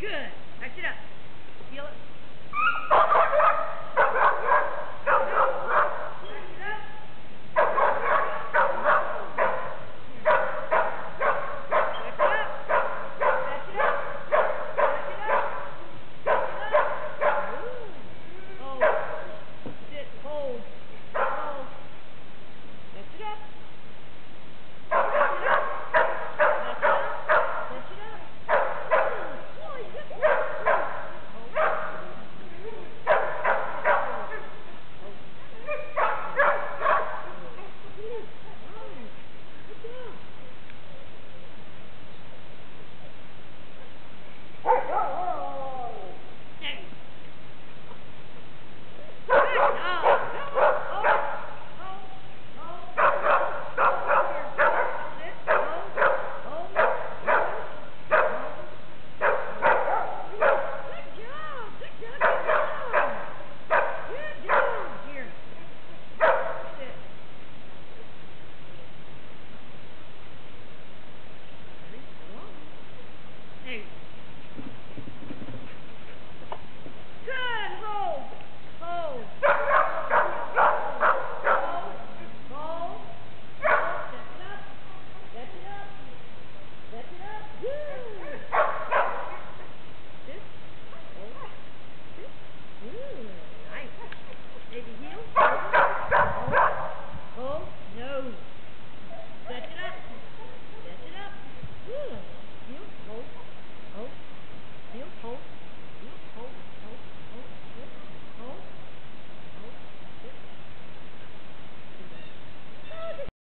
Good. Hallelujah.